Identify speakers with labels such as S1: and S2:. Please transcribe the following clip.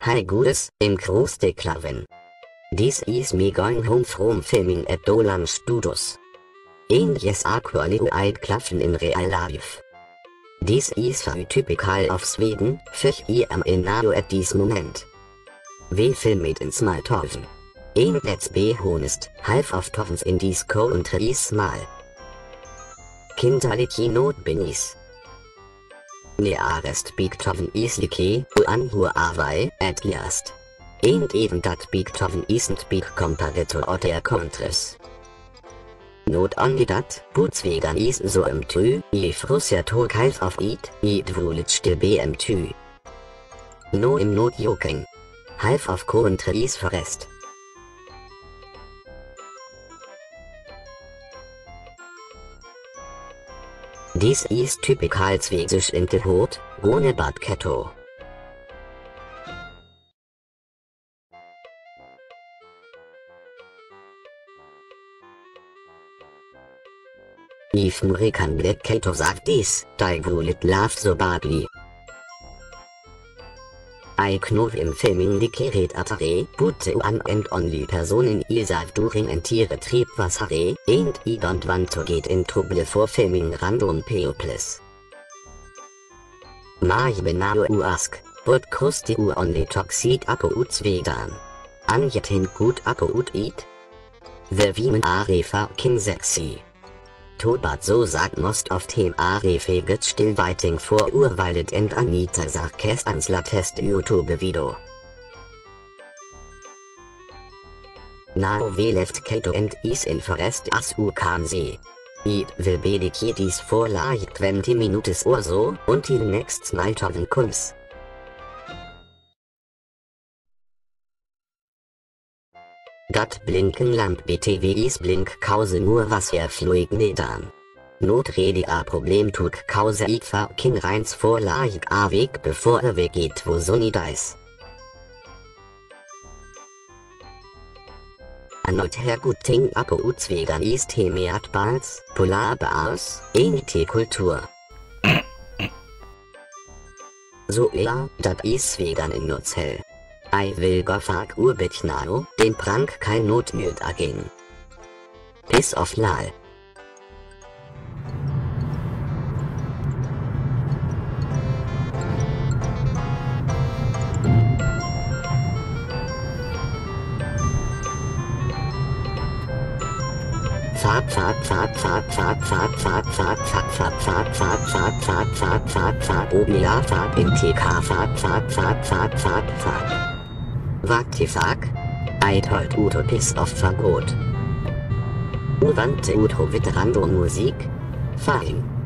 S1: Hi Gutes, im de Klaven. This is me going home from filming at Dolan Studios. And yes actually I'd klaffen in real life. This is very typical of Sweden, fish I am in now at this moment. We filmed in Smaltorven. And let's be honest, half of Torvens in this country is small. Kinderlich not benis. Learest Beethoven isn't key, an hua avai, at least. Ain't even that Beethoven isn't big compared to other countries. Not only that, Bootsvegan is so im tü, i frusja to kaif of it, i dwulich de bm tü. No im not joking. Half of country is forest. Dies ist typikal zwiesisch in der interhut, ohne Badketto. If Mrikan Black Kato sagt dies, Taivulit Love so badly. I know im filming the carried atare, but the one and only person in Isaac during entire trip was Harry, and don't want to get in trouble for filming random peoples. My benau u ask, but kosti u only toxic apo ut svedan. Anjetin gut apo ut it? The women are fucking sexy. Tobat so sagt most of him are feget still waiting for Urweilet and Anita Sarkes ans latest YouTube video. Now we left Kato and is in forest as u can see. It will be the kiddies for like 20 minutes or so until next night of comes. Dat Blinkenlamp BTW is blink kause nur was er fluig nedan. Notrede a Problem tut kause ik kin reins vor laik a Weg bevor er weggeht wo Sonny dies. Erneut Herr Gutting apo uzwegan ist hemeat bals, polar baas, enite Kultur. So ja, dat is vegan in Nutzhell. I will go fuck urbit now, den prank kein Notmüd aging. Piss of lal. Fahrt, Fahrt, Fahrt, Fahrt, Fahrt, Fahrt, Fahrt, Fahrt, Fahrt, Fahrt, Fahrt, Fahrt, Fahrt, Fahrt, Fahrt, Fahrt, Fahrt, Obila, Fahrt, in TK, Fahrt, Fahrt, Fahrt, Fahrt, Fahrt, Fahrt. What the fuck? I Vaktifak. Eithold Utopist of Fagot. Uvante Uto Witterando Musik. Fein.